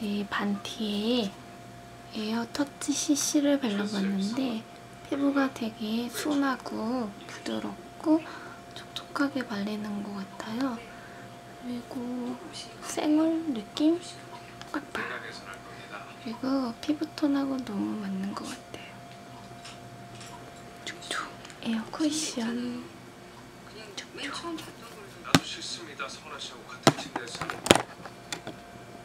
네 반트의 에어 터치 CC를 발라봤는데 피부가 되게 순하고 부드럽고 촉촉하게 발리는 것 같아요. 그리고 생얼 느낌 꽉 그리고 피부톤하고 너무 맞는 것 같아요. 촉촉 에어 쿠션 촉촉. 나도 싫습니다. 성원아 씨하고 같은 침대에서.